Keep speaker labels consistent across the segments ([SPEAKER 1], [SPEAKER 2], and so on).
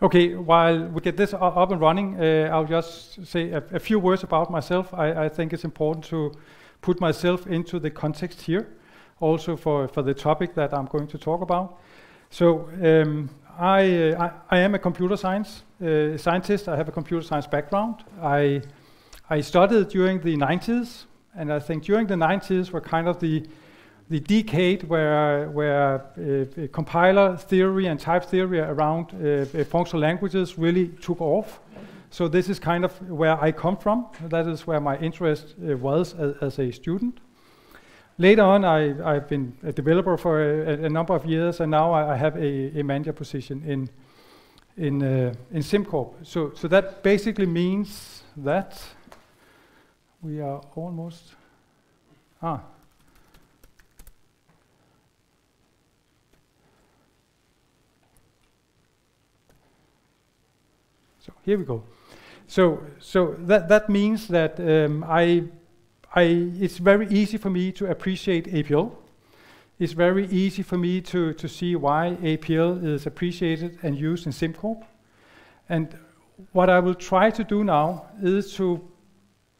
[SPEAKER 1] Okay, while we get this up and running, uh, I'll just say a, a, few words about myself. I, I, think it's important to put myself into the context here, also for, for the topic that I'm going to talk about. So um, I, uh, I, I, am a computer science uh, scientist. I have a computer science background. I, I studied during the 90s, and I think during the 90s were kind of the the decade where, where uh, compiler theory and type theory around uh, functional languages really took off. So this is kind of where I come from. That is where my interest uh, was as, as, a student. Later on, I, have been a developer for a, a, number of years, and now I, I have a, a, manager position in in uh, in SimCorp. So so that basically means that we are almost ah So here we go. So, so that, that means that um, I, I, it's very easy for me to appreciate APL. It's very easy for me to, to see why APL is appreciated and used in SimCorp. And what I will try to do now is to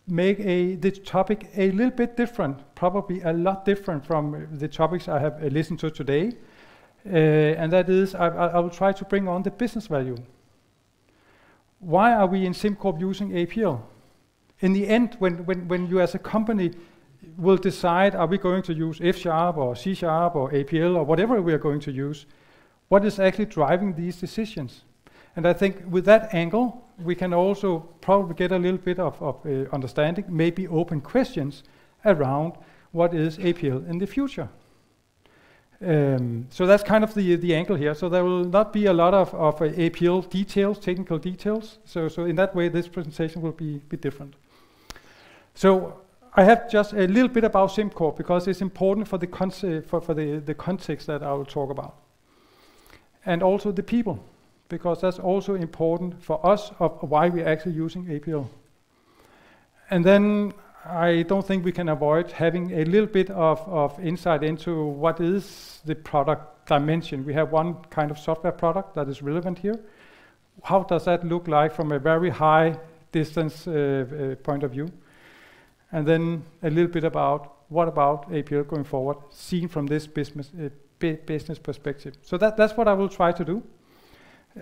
[SPEAKER 1] make a, the topic a little bit different, probably a lot different from the topics I have listened to today. Uh, and that is, I, I will try to bring on the business value why are we in SimCorp using APL? In the end, when, when, when you as a company will decide, are we going to use F Sharp or C Sharp or APL or whatever we are going to use, what is actually driving these decisions? And I think with that angle, we can also probably get a little bit of, of uh, understanding, maybe open questions around what is APL in the future. Um, so that's kind of the, the angle here. So there will not be a lot of, of uh, APL details, technical details. So, so in that way, this presentation will be, be different. So I have just a little bit about SimCorp because it's important for the, for, for the, the context that I will talk about. And also the people, because that's also important for us of why we're actually using APL. And then I don't think we can avoid having a little bit of, of insight into what is the product dimension. We have one kind of software product that is relevant here. How does that look like from a very high distance uh, uh, point of view? And then a little bit about what about APL going forward, seen from this business, uh, business perspective. So that, that's what I will try to do.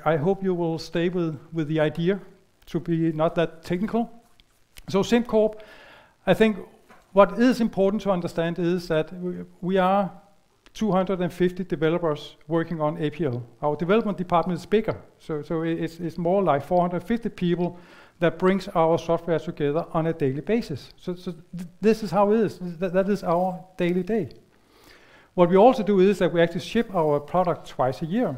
[SPEAKER 1] I hope you will stay with, with the idea to be not that technical. So SimCorp I think what is important to understand is that we are 250 developers working on APL. Our development department is bigger, so, so it's, it's more like 450 people that brings our software together on a daily basis. So, so th this is how it is. Th that is our daily day. What we also do is that we actually ship our product twice a year.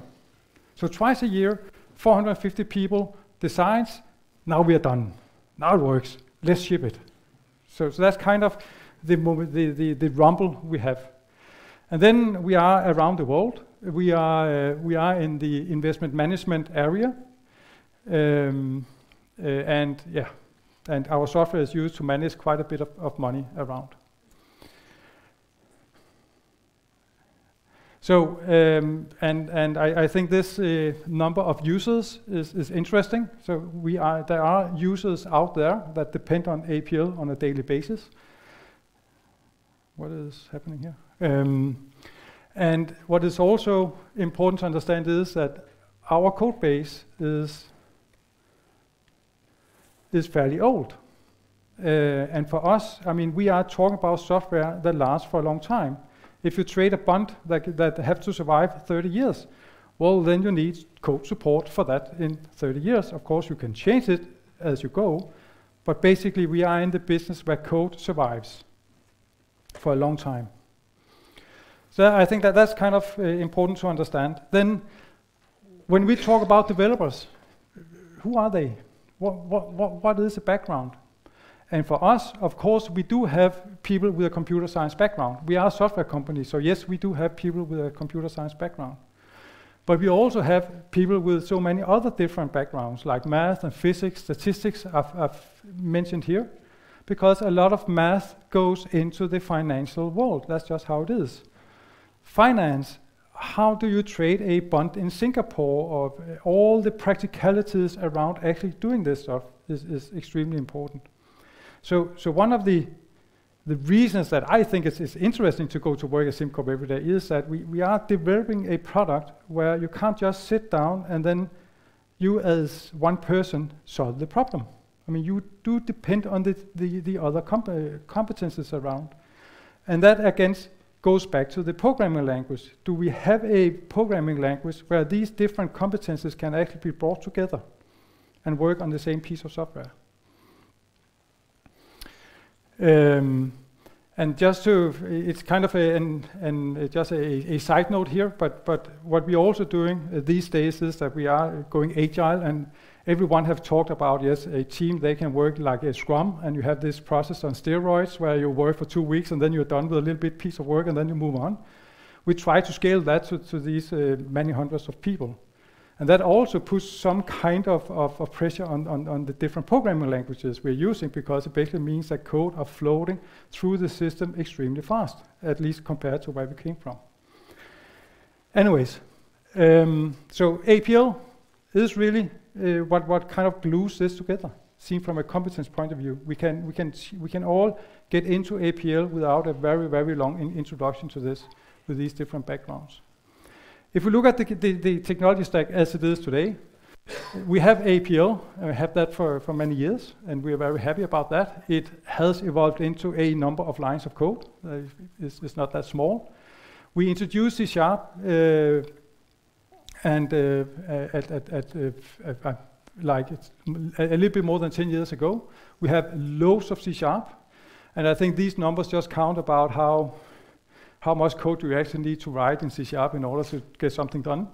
[SPEAKER 1] So twice a year, 450 people designs, now we are done. Now it works. Let's ship it. So, so that's kind of the, the, the, the rumble we have. And then we are around the world. We are, uh, we are in the investment management area. Um, uh, and yeah, and our software is used to manage quite a bit of, of money around. So, um, and, and I, I, think this uh, number of users is, is interesting. So we are, there are users out there that depend on APL on a daily basis. What is happening here? Um, and what is also important to understand is that our code base is, is fairly old. Uh, and for us, I mean, we are talking about software that lasts for a long time. If you trade a bond that, that have to survive 30 years, well, then you need code support for that in 30 years. Of course, you can change it as you go, but basically we are in the business where code survives for a long time. So I think that that's kind of uh, important to understand. Then, when we talk about developers, who are they? What, what, what, what is the background? And for us, of course, we do have people with a computer science background. We are a software company, so yes, we do have people with a computer science background. But we also have people with so many other different backgrounds, like math and physics, statistics, I've, I've mentioned here, because a lot of math goes into the financial world. That's just how it is. Finance, how do you trade a bond in Singapore, or uh, all the practicalities around actually doing this stuff is, is extremely important. So, so one of the the reasons that I think it's, it's, interesting to go to work at SimCorp every day is that we, we are developing a product where you can't just sit down and then you as one person solve the problem. I mean, you do depend on the, the, the other comp uh, competences around. And that again goes back to the programming language. Do we have a programming language where these different competences can actually be brought together and work on the same piece of software? Um, and just to, it's kind of a, an, an, just a, a, side note here, but, but what we're also doing uh, these days is that we are going agile and everyone have talked about, yes, a team, they can work like a scrum and you have this process on steroids where you work for two weeks and then you're done with a little bit piece of work and then you move on. We try to scale that to, to these uh, many hundreds of people. And that also puts some kind of, of, of pressure on, on, on, the different programming languages we're using because it basically means that code are floating through the system extremely fast, at least compared to where we came from. Anyways, um, so APL is really uh, what, what kind of glues this together, seen from a competence point of view. We can, we can, we can all get into APL without a very, very long in introduction to this with these different backgrounds. If we look at the, the, the, technology stack as it is today, we have APL, and we have that for, for many years, and we are very happy about that. It has evolved into a number of lines of code. Uh, it's, it's, not that small. We introduced C Sharp, uh, and uh, at, at, at uh, like a little bit more than 10 years ago, we have loads of C Sharp, and I think these numbers just count about how how much code do you actually need to write in C Sharp in order to get something done.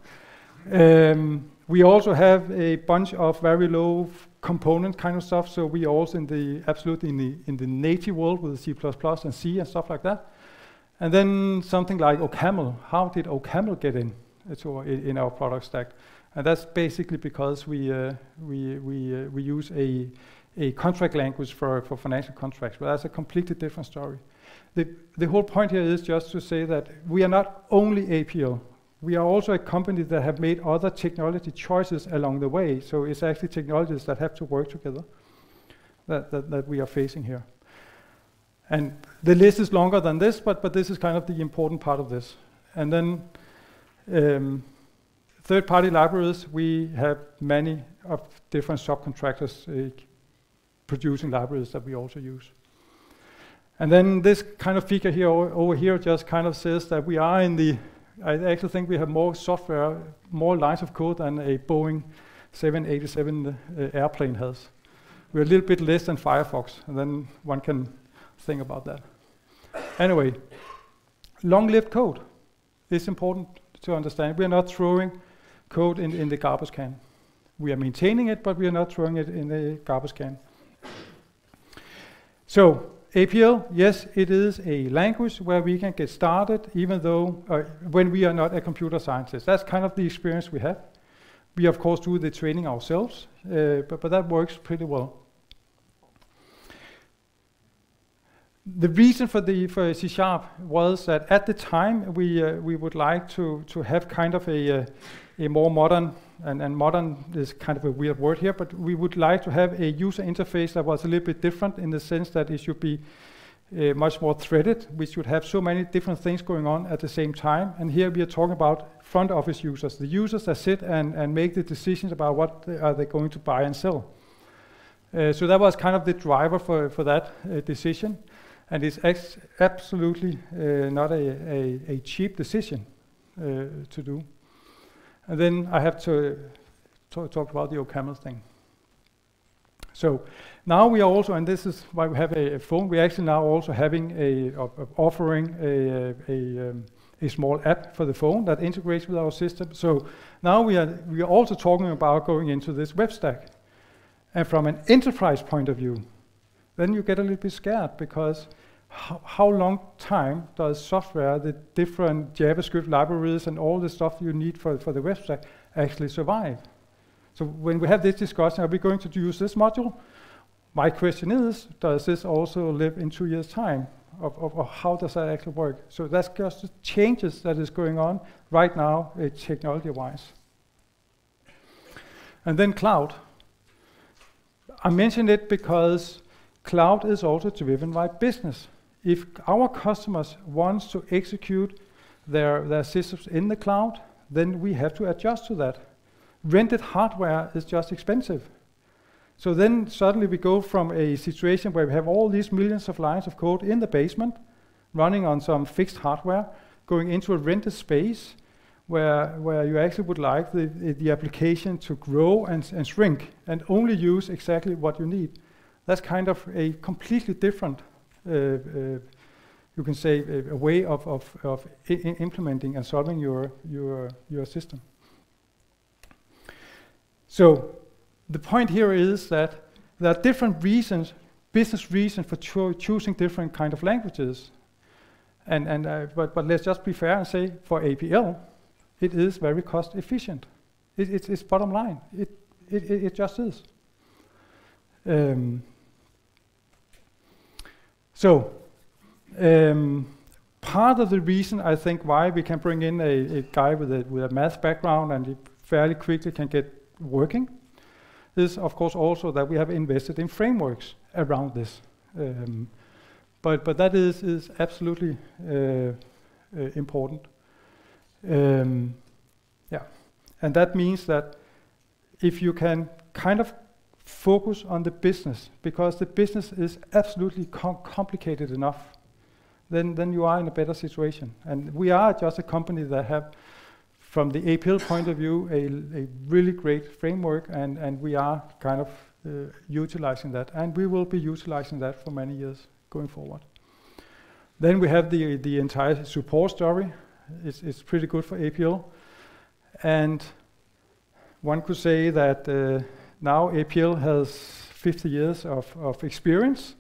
[SPEAKER 1] Um, we also have a bunch of very low component kind of stuff, so we are also in the absolutely in the in the native world with C++ and C and stuff like that. And then something like OCaml. How did OCaml get in to in our product stack? And that's basically because we uh, we we uh, we use a a contract language for for financial contracts, but that's a completely different story the, the whole point here is just to say that we are not only APL. We are also a company that have made other technology choices along the way. So it's actually technologies that have to work together that, that, that we are facing here. And the list is longer than this, but, but this is kind of the important part of this. And then um, third-party libraries, we have many of different subcontractors uh, producing libraries that we also use. And then this kind of figure here over, here just kind of says that we are in the, I actually think we have more software, more lines of code than a Boeing 787 uh, airplane has. We're a little bit less than Firefox, and then one can think about that. Anyway, long-lived code is important to understand. We are not throwing code in, in the garbage can. We are maintaining it, but we are not throwing it in the garbage can. So APL, yes, it is a language where we can get started even though uh, when we are not a computer scientist. That's kind of the experience we have. We of course do the training ourselves, uh, but, but that works pretty well. The reason for the for C Sharp was that at the time we uh, we would like to to have kind of a uh, a more modern and, and modern is kind of a weird word here, but we would like to have a user interface that was a little bit different in the sense that it should be uh, much more threaded. We should have so many different things going on at the same time. And here we are talking about front office users, the users that sit and, and make the decisions about what they are they going to buy and sell. Uh, so that was kind of the driver for, for that uh, decision. And it's absolutely uh, not a, a, a, cheap decision uh, to do. And then I have to talk about the OCaml thing. So now we are also, and this is why we have a, a phone, we're actually now also having a, offering a, a, um, a small app for the phone that integrates with our system. So now we are, we are also talking about going into this web stack. And from an enterprise point of view, then you get a little bit scared because how, how long time does software, the different JavaScript libraries and all the stuff you need for, for the website actually survive? So when we have this discussion, are we going to use this module? My question is, does this also live in two years' time? Of, of, of how does that actually work? So that's just the changes that is going on right now, uh, technology-wise. And then cloud. I mentioned it because cloud is also driven by business. If our customers want to execute their, their systems in the cloud, then we have to adjust to that. Rented hardware is just expensive. So then suddenly we go from a situation where we have all these millions of lines of code in the basement, running on some fixed hardware, going into a rented space where, where you actually would like the, the application to grow and, and shrink and only use exactly what you need. That's kind of a completely different, you can say, a, a way of, of, of implementing and solving your, your, your system. So the point here is that there are different reasons, business reasons for cho choosing different kind of languages. And, and, uh, but, but let's just be fair and say for APL, it is very cost efficient. It, it's, it's bottom line. It, it, it just is. Um, so, um, part of the reason I think why we can bring in a, a guy with a, with a math background and he fairly quickly can get working is, of course, also that we have invested in frameworks around this. Um, but, but that is, is absolutely uh, uh, important. Um, yeah, and that means that if you can kind of focus on the business, because the business is absolutely com complicated enough, then, then you are in a better situation. And we are just a company that have from the APL point of view, a, a really great framework, and, and we are kind of uh, utilizing that. And we will be utilizing that for many years going forward. Then we have the, the entire support story. It's, it's pretty good for APL. And one could say that uh, now APL has 50 years of, of experience.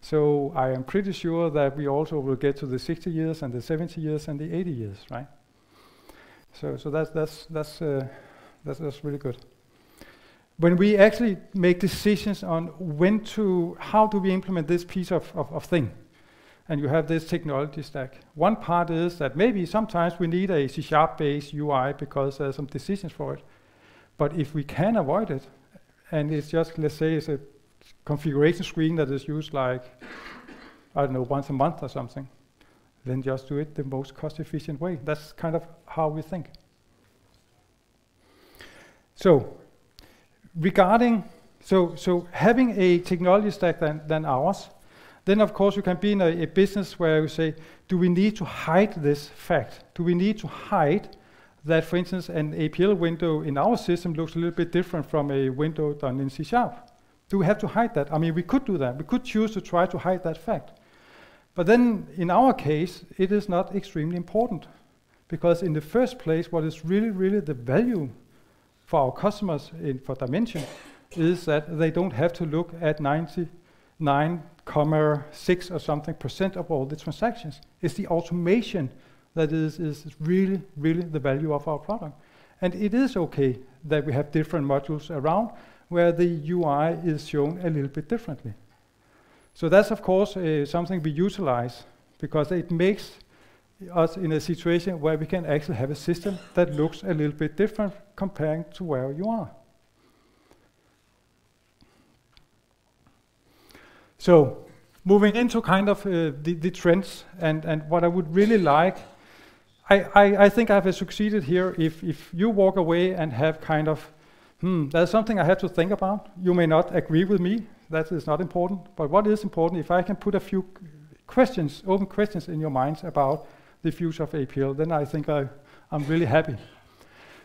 [SPEAKER 1] So I am pretty sure that we also will get to the 60 years and the 70 years and the 80 years, right? So, so that's, that's, that's, uh, that's, that's really good. When we actually make decisions on when to, how do we implement this piece of, of, of thing, and you have this technology stack. One part is that maybe sometimes we need a C-sharp based UI because there are some decisions for it. But if we can avoid it, and it's just, let's say, it's a configuration screen that is used like, I don't know, once a month or something, then just do it the most cost efficient way. That's kind of how we think. So, regarding, so, so having a technology stack than, than ours, then of course you can be in a, a business where you say, do we need to hide this fact? Do we need to hide that, for instance, an APL window in our system looks a little bit different from a window done in C Sharp? Do we have to hide that? I mean, we could do that. We could choose to try to hide that fact. But then in our case, it is not extremely important because in the first place, what is really, really the value for our customers in, for Dimension is that they don't have to look at 99,6 or something percent of all the transactions. It's the automation that is, is really, really the value of our product. And it is okay that we have different modules around where the UI is shown a little bit differently. So that's of course uh, something we utilize because it makes us in a situation where we can actually have a system that looks a little bit different comparing to where you are. So moving into kind of uh, the, the, trends and, and what I would really like, I, I, I think I have succeeded here if, if you walk away and have kind of, hmm, there's something I have to think about. You may not agree with me, that is not important. But what is important, if I can put a few questions, open questions in your minds about the future of APL, then I think I, I'm really happy.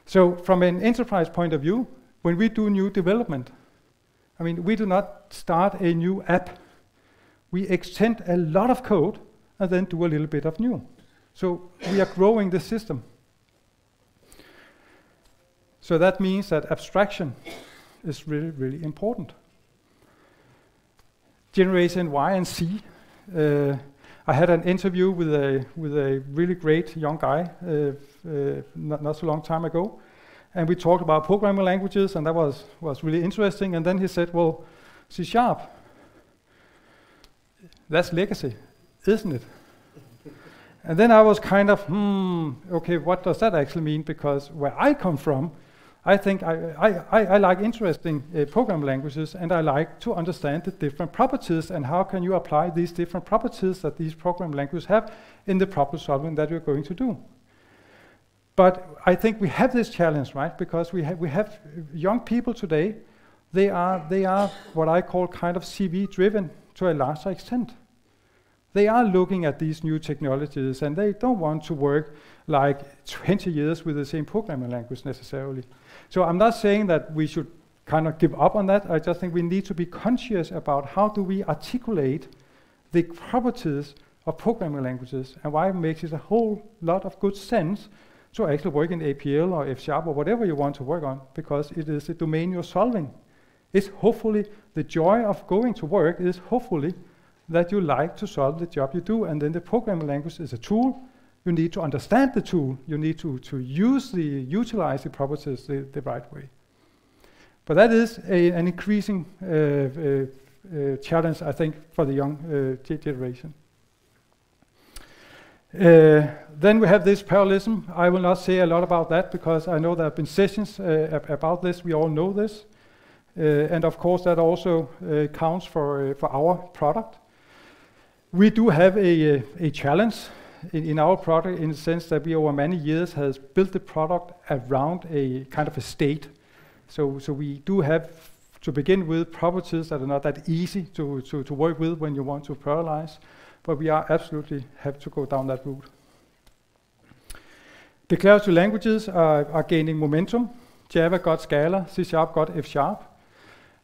[SPEAKER 1] So from an enterprise point of view, when we do new development, I mean, we do not start a new app. We extend a lot of code and then do a little bit of new. So we are growing the system. So that means that abstraction is really, really important. Generation Y and C. Uh, I had an interview with a with a really great young guy uh, uh, not, not so long time ago, and we talked about programming languages, and that was was really interesting. And then he said, "Well, C sharp, that's legacy, isn't it? And then I was kind of, hmm, okay, what does that actually mean? Because where I come from, I think I, I, I, I like interesting uh, programming languages and I like to understand the different properties and how can you apply these different properties that these programming languages have in the problem solving that you're going to do. But I think we have this challenge, right? Because we have, we have young people today, they are, they are what I call kind of CV driven to a larger extent. They are looking at these new technologies and they don't want to work like 20 years with the same programming language necessarily. So I'm not saying that we should kind of give up on that. I just think we need to be conscious about how do we articulate the properties of programming languages and why it makes it a whole lot of good sense to actually work in APL or F Sharp or whatever you want to work on because it is the domain you're solving. It's hopefully the joy of going to work is hopefully that you like to solve the job you do and then the programming language is a tool you need to understand the tool. You need to, to use the, utilize the properties the, the right way. But that is a, an increasing uh, uh, uh, challenge, I think, for the young uh, generation. Uh, then we have this parallelism. I will not say a lot about that because I know there have been sessions uh, about this. We all know this. and of course, that also counts for, for our product. We do have a, uh, a challenge in, in our product in the sense that we over many years has built the product around a kind of a state. So, so we do have to begin with properties that are not that easy to, to, to work with when you want to parallelize, but we are absolutely have to go down that route. Declarative languages are, are gaining momentum. Java got Scala, C Sharp got F Sharp.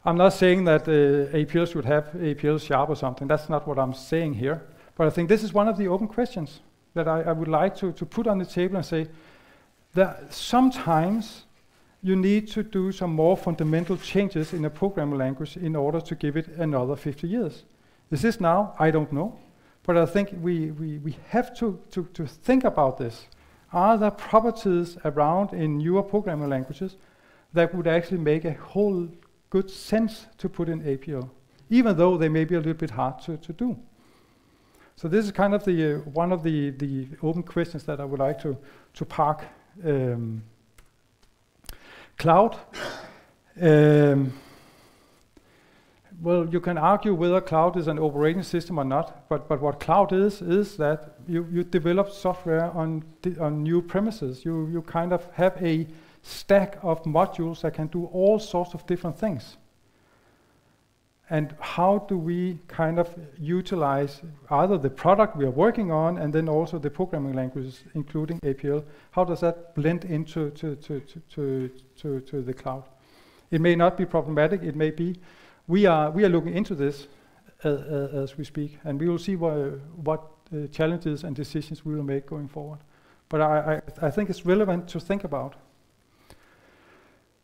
[SPEAKER 1] I'm not saying that uh, APL should have APL Sharp or something. That's not what I'm saying here. But I think this is one of the open questions that I, I would like to, to put on the table and say that sometimes you need to do some more fundamental changes in a programming language in order to give it another 50 years. Is this now? I don't know. But I think we, we, we have to, to, to think about this. Are there properties around in newer programming languages that would actually make a whole good sense to put in APL, even though they may be a little bit hard to, to do? So this is kind of the uh, one of the, the open questions that I would like to, to park. Um, cloud. Um, well, you can argue whether cloud is an operating system or not, but, but what cloud is, is that you, you develop software on, on new premises. You, you kind of have a stack of modules that can do all sorts of different things and how do we kind of utilize either the product we are working on and then also the programming languages, including APL, how does that blend into to, to, to, to, to the cloud? It may not be problematic, it may be. We are, we are looking into this uh, uh, as we speak, and we will see what, uh, challenges and decisions we will make going forward. But I, I, I think it's relevant to think about.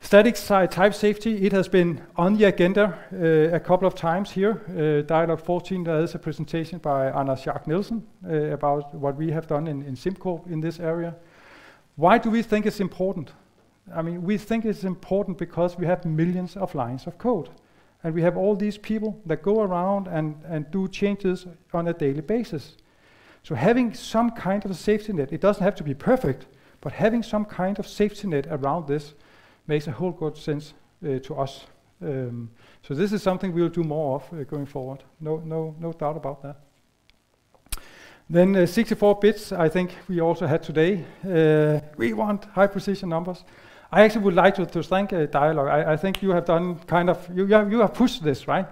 [SPEAKER 1] Static site type safety, it has been on the agenda uh, a couple of times here. Uh, Dyalog 14, there is a presentation by Anders Schack Nielsen uh, about what we have done in, in SimCorp in this area. Why do we think it's important? I mean, we think it's important because we have millions of lines of code. And we have all these people that go around and, and do changes on a daily basis. So having some kind of a safety net, it doesn't have to be perfect, but having some kind of safety net around this makes a whole good sense uh, to us. Um, so this is something we'll do more of uh, going forward. No, no, no doubt about that. Then uh, 64 bits, I think we also had today. Uh, we want high precision numbers. I actually would like to, to thank uh, Dyalog. I, I, think you have done kind of, you, you, have, you have pushed this, right?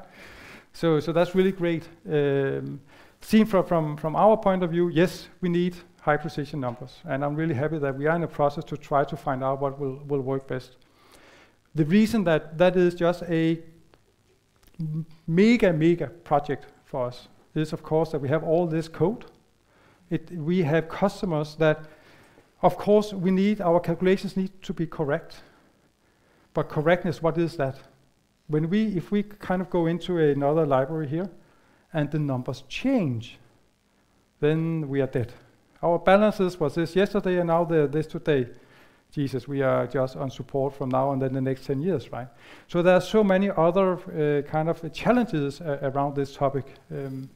[SPEAKER 1] So, so that's really great. Um, seen from, from, from our point of view, yes, we need high precision numbers. And I'm really happy that we are in a process to try to find out what will, will work best. The reason that that is just a mega, mega project for us is, of course, that we have all this code. It, we have customers that, of course, we need, our calculations need to be correct. But correctness, what is that? When we, if we kind of go into another library here, and the numbers change, then we are dead. Our balances was this yesterday and now they're this today. Jesus, we are just on support from now and then the next 10 years, right? So there are so many other uh, kind of challenges uh, around this topic. Um,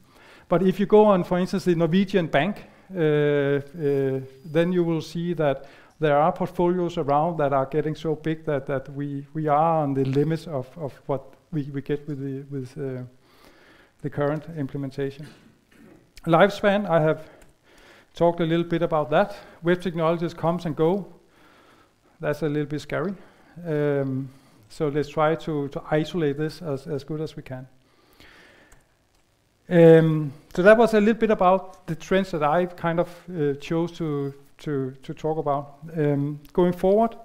[SPEAKER 1] But if you go on, for instance, the Norwegian bank, uh, uh, then you will see that there are portfolios around that are getting so big that, that we, we are on the limits of, of what we, we get with the, with, uh, the current implementation. Lifespan, I have talked a little bit about that. Web technologies comes and go. That's a little bit scary. Um, so let's try to, to isolate this as, as good as we can. Um, so that was a little bit about the trends that I kind of uh, chose to, to, to talk about. Um, going forward,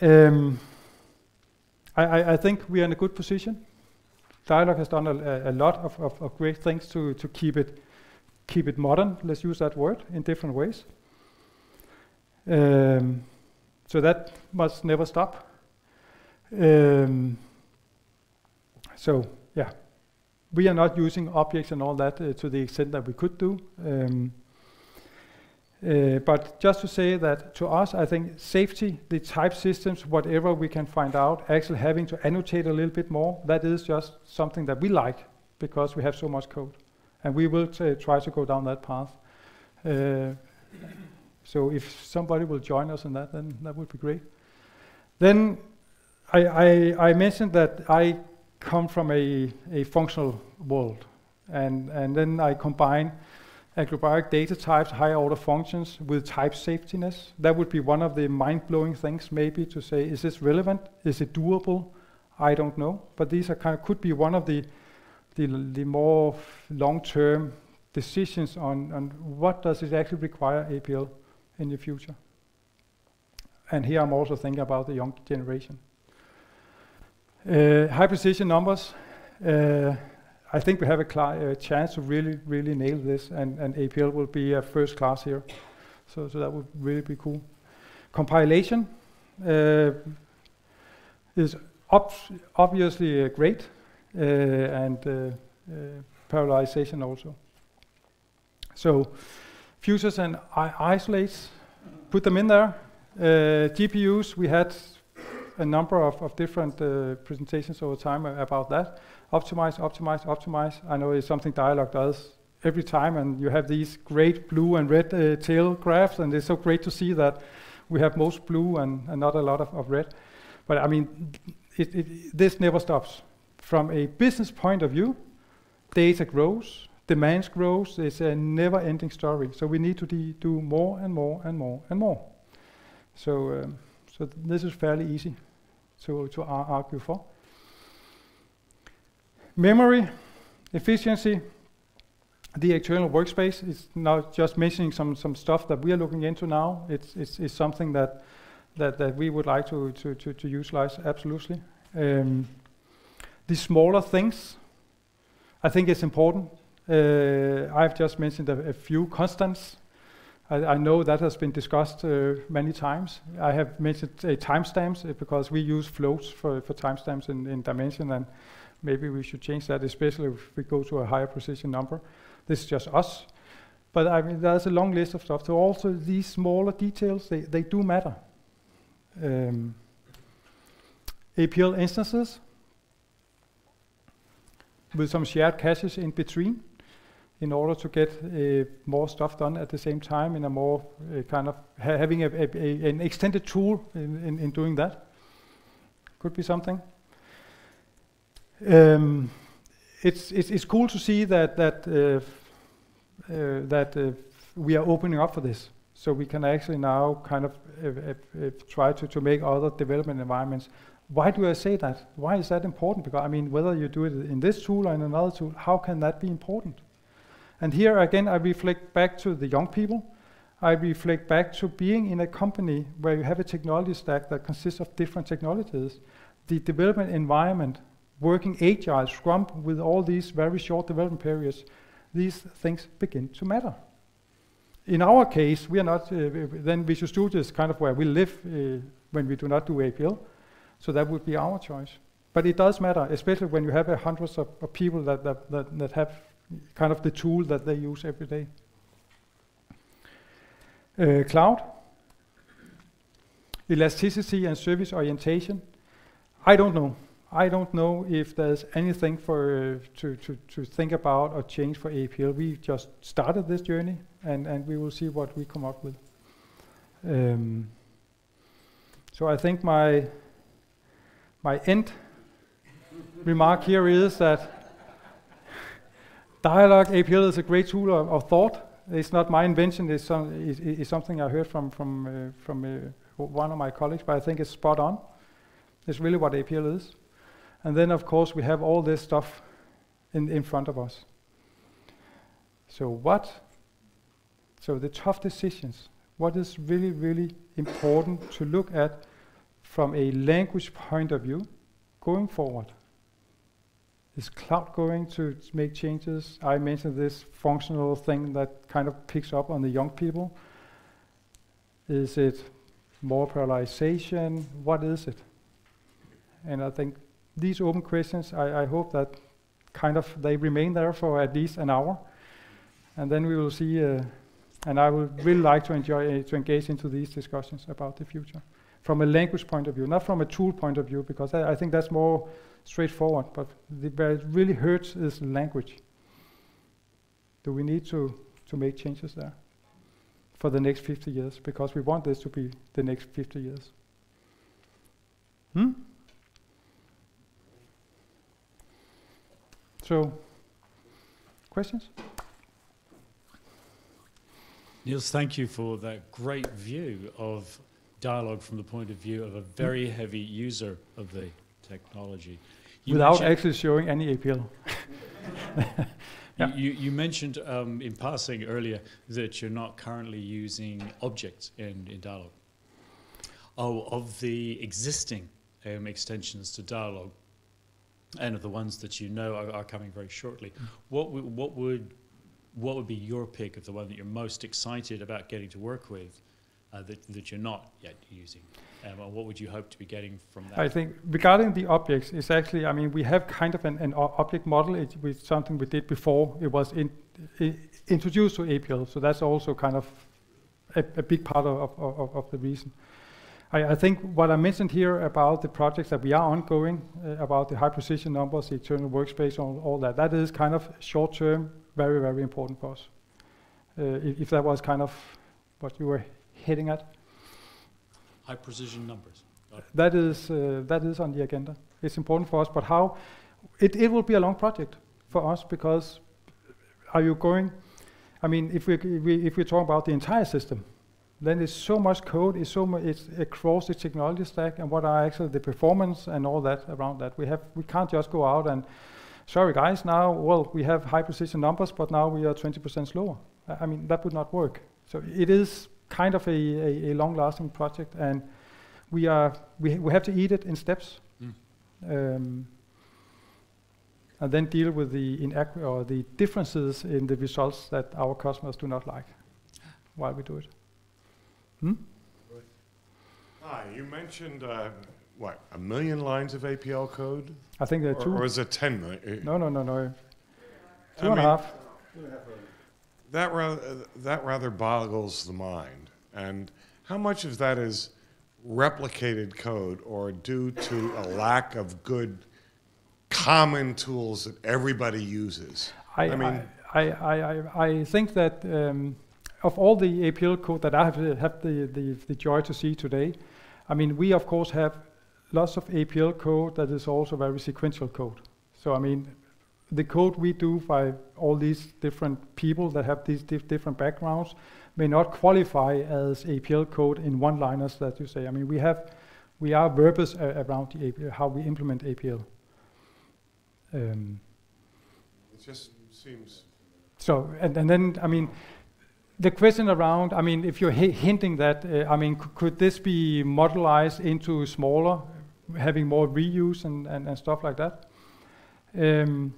[SPEAKER 1] um, I, I, think we are in a good position. Dyalog has done a, a lot of, of, of, great things to, to keep it keep it modern. Let's use that word in different ways. Um, so that must never stop. Um, so yeah, we are not using objects and all that uh, to the extent that we could do. Um, uh, but just to say that to us, I think safety, the type systems, whatever we can find out, actually having to annotate a little bit more, that is just something that we like because we have so much code. And we will try to go down that path. Uh, so if somebody will join us in that, then that would be great. Then I, I, I mentioned that I come from a, a functional world. And, and then I combine algebraic data types, higher order functions with type safetiness. That would be one of the mind-blowing things maybe to say, is this relevant? Is it doable? I don't know. But these are kind of could be one of the, the, the more long-term decisions on, on what does it actually require APL in the future. And here I'm also thinking about the young generation. Uh, high precision numbers. Uh, I think we have a, a, chance to really, really nail this, and, and APL will be a first class here. So, so that would really be cool. Compilation uh, is ob obviously uh, great, uh, and uh, parallelization also. So, futures and isolates, put them in there. GPUs, we had a number of, of different presentations over time about that optimize, optimize, optimize. I know it's something Dyalog does every time, and you have these great blue and red uh, tail graphs, and it's so great to see that we have most blue and, and not a lot of, of red. But I mean, it, it, this never stops. From a business point of view, data grows, demands grows. It's a never-ending story. So we need to do more and more and more and more. So, um, so this is fairly easy to, to argue for. Memory, efficiency, the external workspace is now just mentioning some, some stuff that we are looking into now. It's, it's, it's something that, that, that we would like to, to, to, to utilize, absolutely. Um, the smaller things, I think it's important. Uh, I've just mentioned a, a few constants. I, I, know that has been discussed uh, many times. I have mentioned uh, timestamps uh, because we use floats for, for timestamps in, in Dimension, and Maybe we should change that, especially if we go to a higher precision number. This is just us. But I mean, there's a long list of stuff. So also these smaller details, they, they do matter. Um, APL instances with some shared caches in between in order to get uh, more stuff done at the same time in a more uh, kind of ha having a, a, a, an extended tool in, in, in doing that. Could be something. Um, it's, it's, it's cool to see that that uh, uh, that uh, we are opening up for this. So we can actually now kind of uh, try to, to make other development environments. Why do I say that? Why is that important? Because I mean, whether you do it in this tool or in another tool, how can that be important? And here again, I reflect back to the young people. I reflect back to being in a company where you have a technology stack that consists of different technologies. The development environment working agile, Scrum, with all these very short development periods, these things begin to matter. In our case, we are not, uh, then Visual Studio is kind of where we live uh, when we do not do APL, so that would be our choice. But it does matter, especially when you have uh, hundreds of, of people that, that, that, that, have kind of the tool that they use every day. Uh, cloud, elasticity and service orientation. I don't know. I don't know if there's anything for uh, to, to, to think about or change for APL. We just started this journey, and, and we will see what we come up with. Um, so I think my my end remark here is that Dyalog APL is a great tool of, of thought. It's not my invention. It's, some, it's, it's something I heard from from uh, from uh, one of my colleagues, but I think it's spot on. It's really what APL is. And then, of course, we have all this stuff in, in front of us. So what? So the tough decisions. What is really, really important to look at from a language point of view going forward? Is cloud going to make changes? I mentioned this functional thing that kind of picks up on the young people. Is it more parallelization? What is it? And I think these open questions, I, I hope that kind of they remain there for at least an hour. And then we will see, uh, and I would really like to enjoy, uh, to engage into these discussions about the future. From a language point of view, not from a tool point of view, because I, I think that's more straightforward, but the, where it really hurts is language. Do we need to, to make changes there for the next 50 years? Because we want this to be the next 50 years. Hmm? So, questions?
[SPEAKER 2] Niels, thank you for that great view of Dyalog from the point of view of a very heavy user of the technology.
[SPEAKER 1] You Without actually showing any appeal.
[SPEAKER 2] yeah. you, you, mentioned um, in passing earlier that you're not currently using objects in, in Dyalog. Oh, of the existing um, extensions to Dyalog, and of the ones that you know are, are coming very shortly. Mm. What, what, would, what would be your pick of the one that you're most excited about getting to work with uh, that, that you're not yet using? Um, what would you hope to be getting from that?
[SPEAKER 1] I think regarding the objects, it's actually, I mean, we have kind of an, an object model it, with something we did before. It was in, introduced to APL, so that's also kind of a, a big part of, of, of the reason. I, I, think what I mentioned here about the projects that we are ongoing, uh, about the high precision numbers, the external workspace, all, all that, that is kind of short term, very, very important for us. Uh, if, if, that was kind of what you were hitting at.
[SPEAKER 2] High precision numbers.
[SPEAKER 1] That is, uh, that is on the agenda. It's important for us, but how? It, it will be a long project for us because are you going? I mean, if we, if we, if we talk about the entire system, then there's so much code, it's so much, it's across the technology stack, and what are actually the performance and all that around that. We have, we can't just go out and, sorry guys, now, well, we have high precision numbers, but now we are 20% slower. I mean, that would not work. So it is kind of a, a, a long-lasting project, and we are, we, we have to eat it in steps. Mm. Um, and then deal with the inaccurate or the differences in the results that our customers do not like while we do it. Hmm?
[SPEAKER 3] Hi, you mentioned, uh, what, a million lines of APL code?
[SPEAKER 1] I think there are two.
[SPEAKER 3] Or is it 10 million?
[SPEAKER 1] No, no, no, no. Two I and a half.
[SPEAKER 3] That rather, that rather boggles the mind. And how much of that is replicated code or due to a lack of good common tools that everybody uses?
[SPEAKER 1] I, I mean, I, I, I, I think that um, of all the APL code that I have, uh, have the, the, the joy to see today, I mean, we of course have lots of APL code that is also very sequential code. So I mean, the code we do by all these different people that have these dif different backgrounds may not qualify as APL code in one-liners that you say. I mean, we have, we are verbose uh, around the APL, how we implement APL.
[SPEAKER 3] Um, it just seems.
[SPEAKER 1] So, and, and then, I mean, the question around, I mean, if you're hinting that, uh, I mean, could this be modelized into smaller, having more reuse and, and, and stuff like that? Um,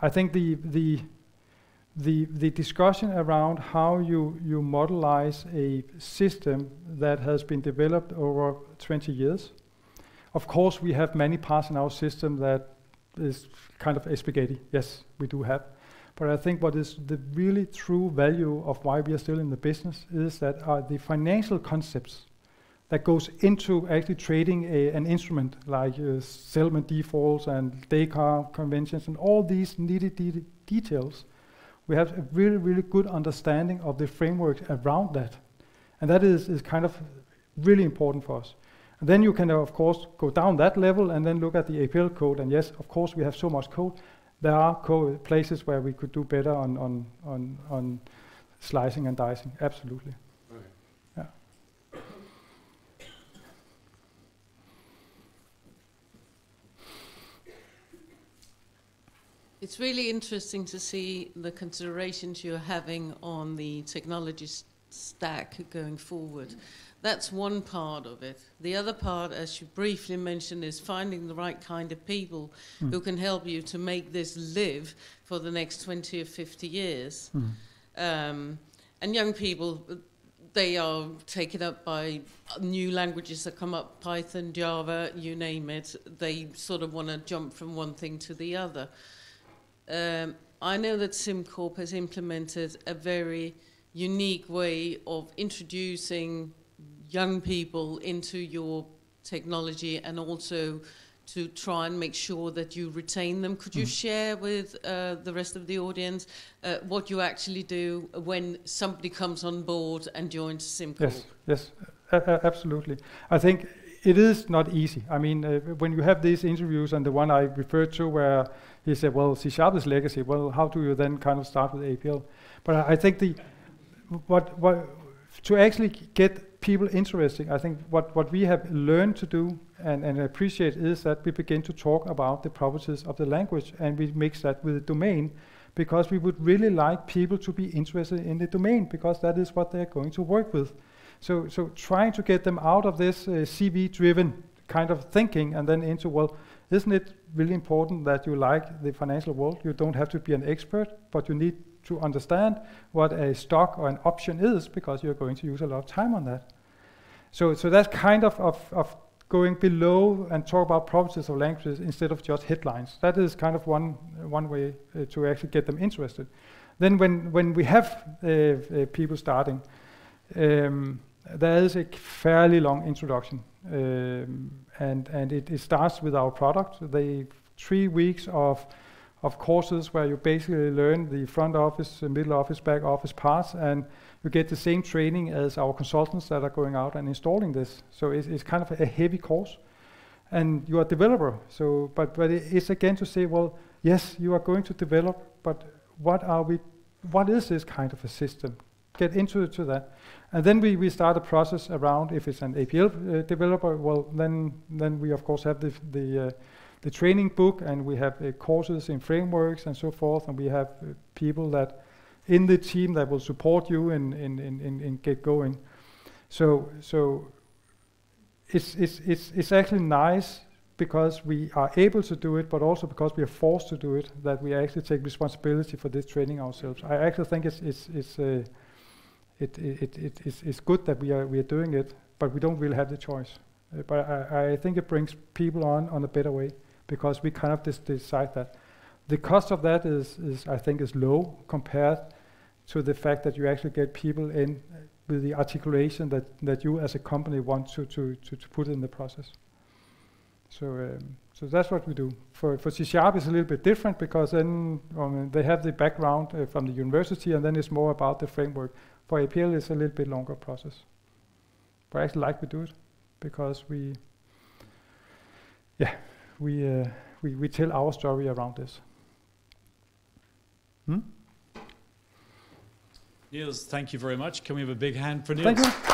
[SPEAKER 1] I think the, the, the, the discussion around how you, you modelize a system that has been developed over 20 years. Of course, we have many parts in our system that is kind of spaghetti. Yes, we do have. But I think what is the really true value of why we are still in the business is that uh, the financial concepts that goes into actually trading a, an instrument like uh, settlement defaults and day count conventions and all these needed de details. We have a really, really good understanding of the framework around that. And that is, is kind of really important for us. And then you can, uh, of course, go down that level and then look at the APL code. And yes, of course, we have so much code. There are places where we could do better on, on, on, on slicing and dicing, absolutely.
[SPEAKER 4] It's really interesting to see the considerations you're having on the technology stack going forward. That's one part of it. The other part, as you briefly mentioned, is finding the right kind of people mm. who can help you to make this live for the next 20 or 50 years. Mm. Um, and young people, they are taken up by new languages that come up Python, Java, you name it. They sort of want to jump from one thing to the other. Um, I know that SimCorp has implemented a very unique way of introducing young people into your technology and also to try and make sure that you retain them. Could you mm. share with uh, the rest of the audience uh, what you actually do when somebody comes on board and joins SimCorp?
[SPEAKER 1] Yes, yes, uh, absolutely. I think it is not easy. I mean, uh, when you have these interviews, and the one I referred to where he said, well, C Sharp is legacy, well, how do you then kind of start with APL? But I, I think the what, what to actually get people interested, I think what, what we have learned to do and, and appreciate is that we begin to talk about the properties of the language and we mix that with the domain because we would really like people to be interested in the domain because that is what they're going to work with. So, so trying to get them out of this uh, CV-driven kind of thinking and then into, well, isn't it really important that you like the financial world? You don't have to be an expert, but you need to understand what a stock or an option is because you're going to use a lot of time on that. So, so that's kind of, of, of going below and talk about properties of languages instead of just headlines. That is kind of one, one way uh, to actually get them interested. Then when, when we have uh, uh, people starting, um, there is a fairly long introduction. Um, and and it, it starts with our product. The three weeks of of courses where you basically learn the front office, middle office, back office parts, and you get the same training as our consultants that are going out and installing this. So it's, it's kind of a heavy course, and you are a developer. So, but but it's again to say, well, yes, you are going to develop, but what are we? What is this kind of a system? Get into to that, and then we, we start a process around if it's an APL uh, developer. Well, then then we of course have the the uh, the training book, and we have uh, courses in frameworks and so forth, and we have uh, people that in the team that will support you and in, in, in, in, get going. So so it's, it's, it's, it's actually nice because we are able to do it, but also because we are forced to do it, that we actually take responsibility for this training ourselves. I actually think it's, it's, it's, uh, it, it, it, it's, it's good that we are, we are doing it, but we don't really have the choice. Uh, but I, I think it brings people on on a better way because we kind of just decide that. The cost of that is, is, I think, is low compared to the fact that you actually get people in with the articulation that, that you as a company want to, to, to, to put in the process. So, um, so that's what we do. For, for C Sharp, it's a little bit different because then um, they have the background uh, from the university and then it's more about the framework. For APL, it's a little bit longer process. But I actually like we do it because we, yeah, we, uh, we, we tell our story around this. Hmm?
[SPEAKER 2] Niels, thank you very much. Can we have a big hand for
[SPEAKER 1] Niels? Thank you.